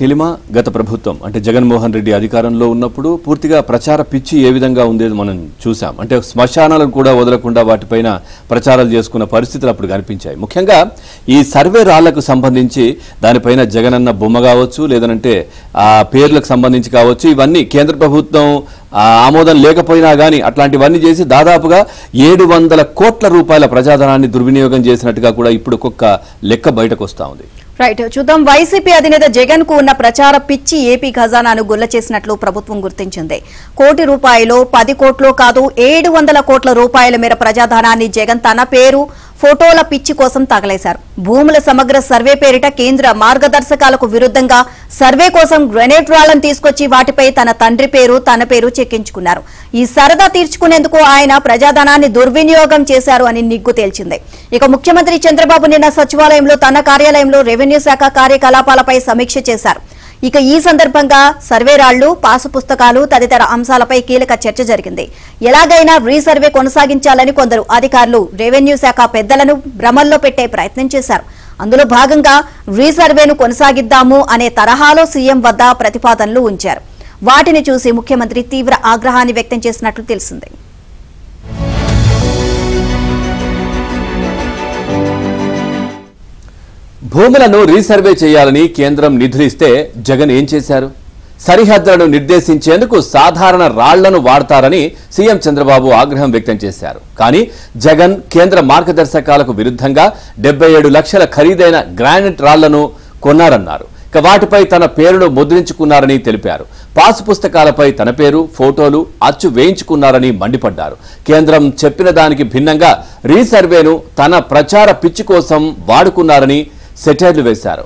నిలిమ గత ప్రభుత్వం అంటే జగన్మోహన్ రెడ్డి అధికారంలో ఉన్నప్పుడు పూర్తిగా ప్రచార పిచ్చి ఏ విధంగా ఉండేది మనం చూసాం అంటే శ్మశానాలను కూడా వదలకుండా వాటిపైన ప్రచారాలు చేసుకున్న పరిస్థితులు అప్పుడు కనిపించాయి. ముఖ్యంగా ఈ సర్వే రాళ్ళకు సంబంధించి దానిపైన జగనన్న బొమ్మ కావచ్చు లేదనంటే ఆ పేర్లకు సంబంధించి కావచ్చు ఇవన్నీ కేంద్ర ప్రభుత్వం ఆమోదం లేకపోయినా కానీ అట్లాంటివన్నీ చేసి దాదాపుగా ఏడు వందల కోట్ల రూపాయల ప్రజాధనాన్ని దుర్వినియోగం చేసినట్టుగా కూడా ఇప్పుడు ఒక్కొక్క లెక్క బయటకు వస్తూ ఉంది. రైట్ చూద్దాం. వైసీపీ అధినేత జగన్కు ఉన్న ప్రచార పిచ్చి ఏపీ ఖజానాను గుల్ల చేసినట్లు ప్రభుత్వం గుర్తించింది. కోటి రూపాయలు పది కోట్లు కాదు ఏడు వందల కోట్ల రూపాయల మేర ప్రజాధనాన్ని జగన్ తన పేరు ఫోటోల పిచ్చి కోసం తగలేశారు. భూముల సమగ్ర సర్వే పేరిట కేంద్ర మార్గదర్శకాలకు విరుద్ధంగా సర్వే కోసం గ్రెనేడ్ రాళ్ళను తీసుకొచ్చి వాటిపై తన తండ్రి పేరు తన పేరు చెక్కించుకున్నారు. ఈ సరదా తీర్చుకునేందుకు ఆయన ప్రజాధనాన్ని దుర్వినియోగం చేశారు అని నిగ్గు తేల్చింది. ఇక ముఖ్యమంత్రి చంద్రబాబు నిన్న సచివాలయంలో తన కార్యాలయంలో రెవెన్యూ శాఖ కార్యకలాపాలపై సమీక్ష చేశారు. ఇక ఈ సందర్భంగా సర్వేరాళ్ళు పాసు పుస్తకాలు తదితర అంశాలపై కీలక చర్చ జరిగింది. ఎలాగైనా రీసర్వే కొనసాగించాలని కొందరు అధికారులు రెవెన్యూ శాఖ పెద్దలను భ్రమల్లో పెట్టే ప్రయత్నం చేశారు. అందులో భాగంగా రీసర్వేను కొనసాగిద్దాము అనే తరహాలో సీఎం వద్ద ప్రతిపాదనలు ఉంచారు. వాటిని చూసి ముఖ్యమంత్రి తీవ్ర ఆగ్రహాన్ని వ్యక్తం చేసినట్లు తెలిసింది. భూములను రీసర్వే చేయాలని కేంద్రం నిధులిస్తే జగన్ ఏం చేశారు? సరిహద్దులను నిర్దేశించేందుకు సాధారణ రాళ్ళను వాడతారని సీఎం చంద్రబాబు ఆగ్రహం వ్యక్తం చేశారు. కానీ జగన్ కేంద్ర మార్గదర్శకాలకు విరుద్ధంగా డెబ్బై ఏడు లక్షల ఖరీదైన గ్రానైట్ రాళ్ళను కొన్నారన్నారు. ఇక వాటిపై తన పేరును ముద్రించుకున్నారని తెలిపారు. పాసు పుస్తకాలపై తన పేరు ఫోటోలు అచ్చు వేయించుకున్నారని మండిపడ్డారు. కేంద్రం చెప్పిన దానికి భిన్నంగా రీసర్వేను తన ప్రచార పిచ్చి కోసం వాడుకున్నారని సెటైర్లు వేశారు.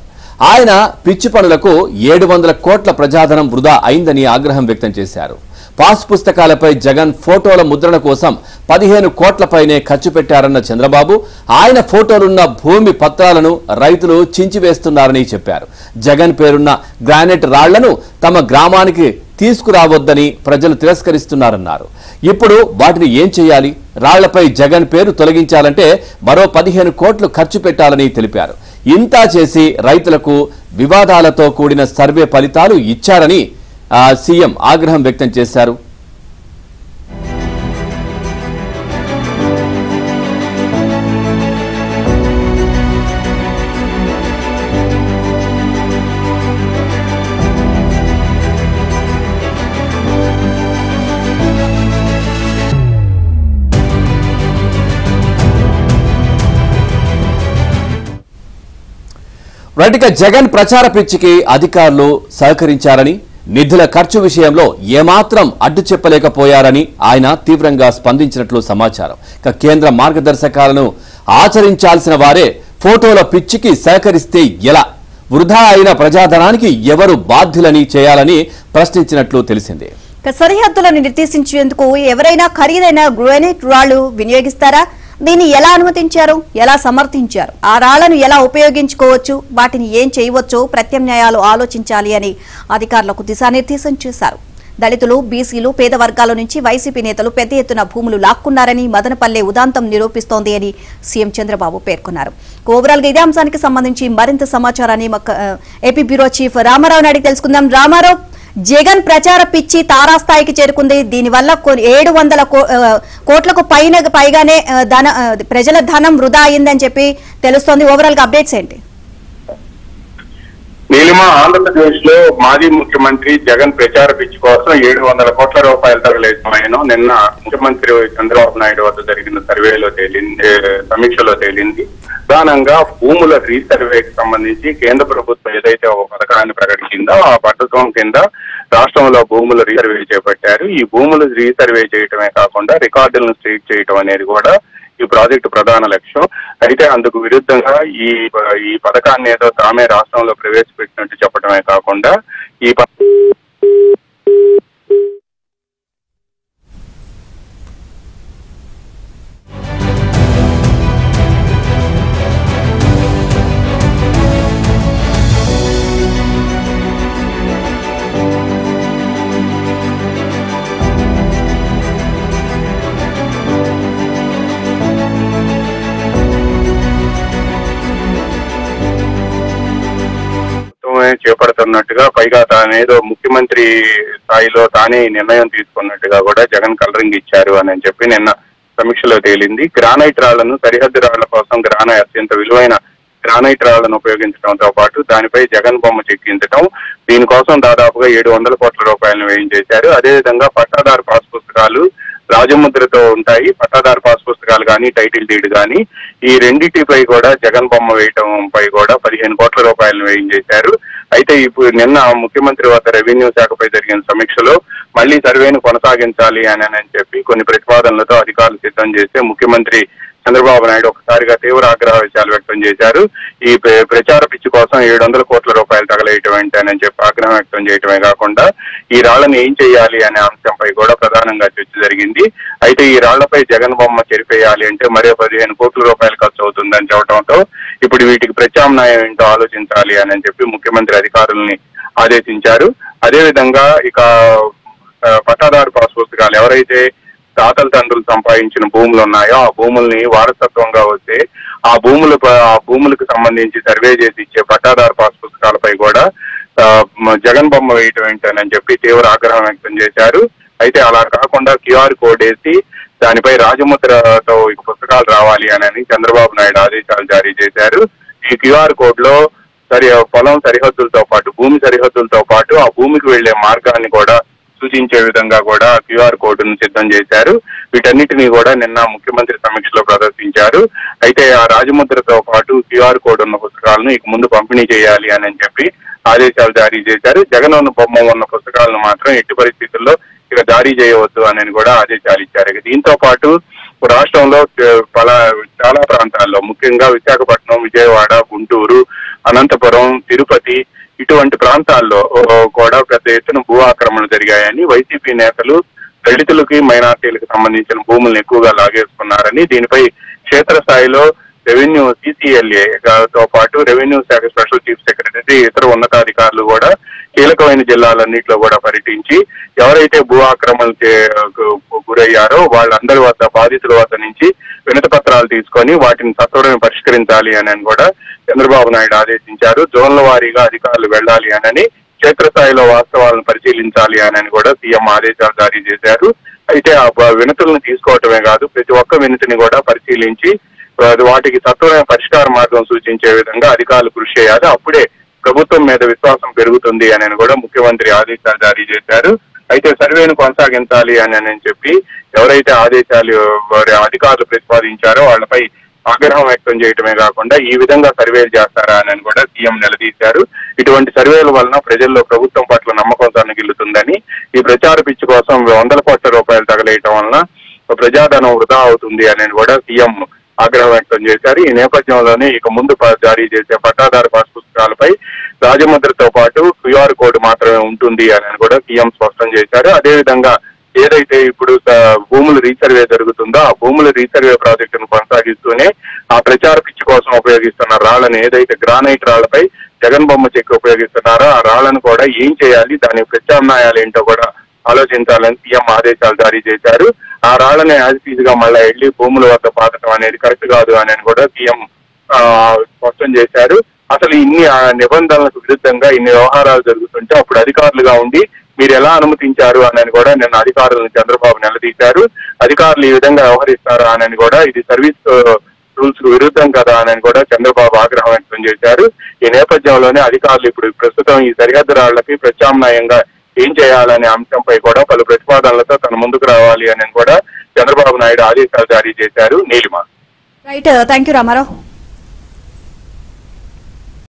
ఆయన పిచ్చి పనులకు ఏడు వందల కోట్ల ప్రజాధనం వృధా అయిందని ఆగ్రహం వ్యక్తం చేశారు. పాస్ పుస్తకాలపై జగన్ ఫోటోల ముద్రణ కోసం పదిహేను కోట్లపైనే ఖర్చు పెట్టారన్న చంద్రబాబు ఆయన ఫోటోలున్న భూమి పత్రాలను రైతులు చించివేస్తున్నారని చెప్పారు. జగన్ పేరున్న గ్రానైట్ రాళ్ళను తమ గ్రామానికి తీసుకురావద్దని ప్రజలు తిరస్కరిస్తున్నారన్నారు. ఇప్పుడు వాటిని ఏం చేయాలి? రాళ్ళపై జగన్ పేరు తొలగించాలంటే మరో పదిహేను కోట్లు ఖర్చు పెట్టాలని తెలిపారు. ఇంతా చేసి రైతులకు వివాదాలతో కూడిన సర్వే ఫలితాలు ఇచ్చారని ఆ, సీఎం ఆగ్రహం వ్యక్తం చేశారు. రైట్ జగన్ ప్రచార పిచ్చికి అధికారులు సహకరించారని నిధుల ఖర్చు విషయంలో ఏమాత్రం అడ్డు చెప్పలేకపోయారని ఆయన తీవ్రంగా స్పందించినట్లు సమాచారం. ఇక కేంద్ర మార్గదర్శకాలను ఆచరించాల్సిన వారే ఫోటోల పిచ్చికి సహకరిస్తే ఎలా? వృధా అయిన ప్రజాధనానికి ఎవరు బాధ్యులని చేయాలని ప్రశ్నించినట్లు తెలిసింది. సరిహద్దులను నిర్దేశించేందుకు ఎవరైనా ఖరీదైన గ్రానైట్ రాళ్ళు వినియోగిస్తారా? దీన్ని ఎలా అనుమతించారు? ఎలా సమర్థించారు? ఆ రాళ్ళను ఎలా ఉపయోగించుకోవచ్చు? వాటిని ఏం చేయవచ్చో ప్రత్యామ్నాయాలు ఆలోచించాలి అని అధికారులకు దిశానిర్దేశం చేశారు. దళితులు బీసీలు పేద వర్గాల నుంచి వైసీపీ నేతలు పెద్ద ఎత్తున భూములు లాక్కున్నారని మదనపల్లె ఉదాంతం నిరూపిస్తోంది అని సీఎం చంద్రబాబు పేర్కొన్నారు. ఓవరాల్గా ఇదే అంశానికి సంబంధించి మరింత సమాచారాన్ని ఏపీ బ్యూరో చీఫ్ రామారావు అడిగి తెలుసుకుందాం. రామారావు జగన్ ప్రచార పిచ్చి తారాస్థాయికి చేరుకుంది. దీనివల్ల ఏడు వందల కో- కోట్లకు పైన పైగానే ధన ప్రజల ధనం వృధా అయిందని చెప్పి తెలుస్తోంది. ఓవరాల్గా అప్డేట్స్ ఏంటి? నీలిమ ఆంధ్రప్రదేశ్లో మాజీ ముఖ్యమంత్రి జగన్ ప్రచార పిచ్చి కోసం ఏడు వందల కోట్ల రూపాయలు తరలించమైన నిన్న ముఖ్యమంత్రి చంద్రబాబు నాయుడు వద్ద జరిగిన సర్వేలో తేలింది సమీక్షలో తేలింది. ప్రధానంగా భూముల రీసర్వేకి సంబంధించి కేంద్ర ప్రభుత్వం ఏదైతే ఒక పథకాన్ని ప్రకటించిందో ఆ పథకం కింద రాష్ట్రంలో భూముల రీసర్వే చేపట్టారు. ఈ భూములు రీసర్వే చేయటమే కాకుండా రికార్డులను స్ట్రీట్ చేయటం అనేది కూడా ఈ ప్రాజెక్టు ప్రధాన లక్ష్యం. అయితే అందుకు విరుద్ధంగా ఈ ఈ పథకాన్ని ఏదో తామే రాష్ట్రంలో ప్రవేశపెట్టినట్టు చెప్పడమే కాకుండా ఈ చేస్తున్నట్టుగా పైగా తానేదో ముఖ్యమంత్రి స్థాయిలో తానే నిర్ణయం తీసుకున్నట్టుగా కూడా జగన్ కలరింగ్ ఇచ్చారు అని చెప్పి నిన్న సమీక్షలో తేలింది. గ్రానైట్ రాళ్ళను సరిహద్దు రాళ్ళ కోసం గ్రానైట్ అత్యంత విలువైన గ్రానైట్ రాళ్ళను ఉపయోగించడంతో పాటు దానిపై జగన్ బొమ్మ చెక్కించడం దీనికోసం దాదాపుగా ఏడు వందల కోట్ల రూపాయలను వేయించేశారు అదేవిధంగా పట్టాదారు పాస్ పుస్తకాలు రాజముద్రతో ఉంటాయి. పట్టాదారు పాస్ పుస్తకాలు కానీ టైటిల్ డీడ్ కానీ ఈ రెండింటిపై కూడా జగన్ బొమ్మ వేయటంపై కూడా పదిహేను కోట్ల రూపాయలను వేయించేశారు అయితే ఇప్పుడు నిన్న ముఖ్యమంత్రి వద్ద రెవెన్యూ శాఖపై జరిగిన సమీక్షలో మళ్ళీ సర్వేను కొనసాగించాలి అని అని చెప్పి కొన్ని ప్రతిపాదనలతో అధికారులు సిద్ధం చేస్తే ముఖ్యమంత్రి చంద్రబాబు నాయుడు ఒకసారిగా తీవ్ర ఆగ్రహ విషయాలు వ్యక్తం చేశారు. ఈ ప్రచార పిచ్చి కోసం ఏడు వందల కోట్ల రూపాయలు తగలేయటం ఏంటని చెప్పి ఆగ్రహం వ్యక్తం చేయటమే కాకుండా ఈ రాళ్ళను ఏం చేయాలి అనే అంశంపై కూడా ప్రధానంగా చర్చ జరిగింది. అయితే ఈ రాళ్ళపై జగన్ బొమ్మ చెరిపేయాలి అంటే మరో పదిహేను కోట్ల రూపాయలు ఖర్చు అవుతుందని చెప్పడంతో ఇప్పుడు వీటికి ప్రత్యామ్నాయం ఏంటో ఆలోచించాలి అని చెప్పి ముఖ్యమంత్రి అధికారుల్ని ఆదేశించారు. అదేవిధంగా ఇక పట్టాదారు పాస్ పుస్తకాలు ఎవరైతే తాతల తండ్రులు సంపాదించిన భూములు ఉన్నాయో ఆ భూముల్ని వారసత్వంగా వస్తే ఆ భూముల ఆ భూములకు సంబంధించి సర్వే చేసి ఇచ్చే పట్టాదారు పాస్ పుస్తకాలపై కూడా జగన్ బొమ్మ వేయటం ఏంటని చెప్పి తీవ్ర ఆగ్రహం వ్యక్తం చేశారు. అయితే అలా కాకుండా క్యూఆర్ కోడ్ వేసి దానిపై రాజముద్రతో ఈ పుస్తకాలు రావాలి అని చంద్రబాబు నాయుడు ఆదేశాలు జారీ చేశారు. ఈ క్యూఆర్ కోడ్లో సరి పొలం సరిహద్దులతో పాటు భూమి సరిహద్దులతో పాటు ఆ భూమికి వెళ్ళే మార్గాన్ని కూడా సూచించే విధంగా కూడా క్యూఆర్ కోడ్ను సిద్ధం చేశారు. వీటన్నిటిని కూడా నిన్న ముఖ్యమంత్రి సమీక్షలో ప్రదర్శించారు. అయితే ఆ రాజముద్రతో పాటు క్యూఆర్ కోడ్ ఉన్న పుస్తకాలను ఇక ముందు పంపిణీ చేయాలి అని చెప్పి ఆదేశాలు జారీ చేశారు. జగన్ ఉన్న బొమ్మ ఉన్న పుస్తకాలను మాత్రం ఎట్టి పరిస్థితుల్లో ఇక జారీ చేయవద్దు అని కూడా ఆదేశాలు ఇచ్చారు. దీంతో పాటు రాష్ట్రంలో పలా చాలా ప్రాంతాల్లో ముఖ్యంగా విశాఖపట్నం విజయవాడ గుంటూరు అనంతపురం తిరుపతి ఇటువంటి ప్రాంతాల్లో కూడా పెద్ద ఎత్తున భూ ఆక్రమణలు జరిగాయని వైసీపీ నేతలు దళితులకి మైనార్టీలకు సంబంధించిన భూములను ఎక్కువగా లాగేసుకున్నారని దీనిపై క్షేత్రస్థాయిలో రెవెన్యూ సిసిఎల్ఏ తో పాటు రెవెన్యూ శాఖ స్పెషల్ చీఫ్ సెక్రటరీ ఇతర ఉన్నతాధికారులు కూడా కీలకమైన జిల్లాలన్నింటిలో కూడా పర్యటించి ఎవరైతే భూ ఆక్రమణలు గురయ్యారో వాళ్ళందరి వద్ద బాధితుల వద్ద నుంచి వినతి పత్రాలు తీసుకొని వాటిని సత్వరమే పరిష్కరించాలి అని కూడా చంద్రబాబు నాయుడు ఆదేశించారు. జోన్ల వారీగా అధికారులు వెళ్ళాలి అనని క్షేత్రస్థాయిలో వాస్తవాలను పరిశీలించాలి అని కూడా సీఎం ఆదేశాలు జారీ చేశారు. అయితే ఆ వినతులను తీసుకోవటమే కాదు ప్రతి ఒక్క వినతిని కూడా పరిశీలించి వాటికి సత్వరమైన పరిష్కార మార్గం సూచించే విధంగా అధికారులు కృషి చేయాలి. అప్పుడే ప్రభుత్వం మీద విశ్వాసం పెరుగుతుంది అని కూడా ముఖ్యమంత్రి ఆదేశాలు జారీ చేశారు. అయితే సర్వేను కొనసాగించాలి అని అని చెప్పి ఎవరైతే ఆదేశాలు వారి అధికారులు ప్రతిపాదించారో వాళ్ళపై ఆగ్రహం వ్యక్తం చేయటమే కాకుండా ఈ విధంగా సర్వేలు చేస్తారా అని కూడా సీఎం నిలదీశారు. ఇటువంటి సర్వేల వలన ప్రజల్లో ప్రభుత్వం పట్ల నమ్మకం తనగిల్లుతుందని ఈ ప్రచార పిచ్చి కోసం వందల కోట్ల రూపాయలు తగలేయటం వలన ప్రజాధనం వృధా అవుతుంది అని కూడా సీఎం ఆగ్రహం వ్యక్తం చేశారు. ఈ నేపథ్యంలోనే ఇక ముందు జారీ చేసే పట్టాదారు పాస్ పుస్తకాలపై రాజముద్రతో పాటు క్యూఆర్ కోడ్ మాత్రమే ఉంటుంది అని కూడా సీఎం స్పష్టం చేశారు. అదేవిధంగా ఏదైతే ఇప్పుడు భూముల రీసర్వే జరుగుతుందో ఆ భూముల రీసర్వే ప్రాజెక్టును కొనసాగిస్తూనే ఆ ప్రచార పిచ్చి కోసం ఉపయోగిస్తున్న రాళ్ళను ఏదైతే గ్రానైట్ రాళ్ళపై జగన్ బొమ్మ చెక్కి ఉపయోగిస్తున్నారో ఆ రాళ్ళను కూడా ఏం చేయాలి? దాని ప్రత్యామ్నాయాలు ఏంటో కూడా ఆలోచించాలని సీఎం ఆదేశాలు జారీ చేశారు. ఆ రాళ్ళని యాజ్గా మళ్ళీ వెళ్ళి భూముల వద్ద పాతటం అనేది కరెక్ట్ కాదు అని కూడా సీఎం ఆ, స్పష్టం చేశారు. అసలు ఇన్ని ఆ, నిబంధనలకు విరుద్ధంగా ఇన్ని వ్యవహారాలు జరుగుతుంటే అప్పుడు అధికారులుగా ఉండి మీరు ఎలా అనుమతించారు అని కూడా నిన్న అధికారులను చంద్రబాబు నిలదీశారు. అధికారులు ఈ విధంగా వ్యవహరిస్తారా అని కూడా ఇది సర్వీస్ రూల్స్కు విరుద్ధం కదా అని కూడా చంద్రబాబు ఆగ్రహం వ్యక్తం చేశారు. ఈ నేపథ్యంలోనే అధికారులు ఇప్పుడు ప్రస్తుతం ఈ సరిహద్దు రాళ్ళకి ప్రత్యామ్నాయంగా ఏం చేయాలనే అంశంపై కూడా పలు ప్రతిపాదనలతో తన ముందుకు రావాలి అని కూడా చంద్రబాబు నాయుడు ఆదేశాలు జారీ చేశారు Neelima. Right thank you Ramarao